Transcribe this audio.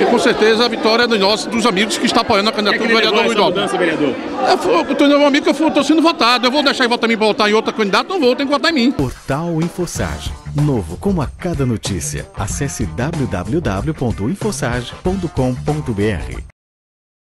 E com certeza a vitória dos nossos, dos amigos que estão apoiando a candidatura do vereador Luiz vereador? É, eu, meu amigo que eu estou sendo votado. Eu vou deixar ele votar em mim votar em outra candidata? Não vou, tem que votar em mim. Portal InfoSage. Novo como a cada notícia. Acesse www.infosage.com.br.